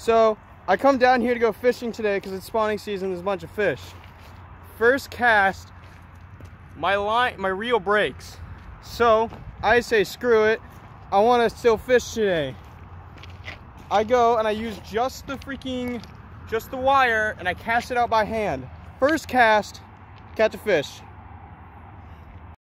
So I come down here to go fishing today because it's spawning season. There's a bunch of fish. First cast, my line, my reel breaks. So I say, screw it. I want to still fish today. I go and I use just the freaking, just the wire and I cast it out by hand. First cast, catch a fish.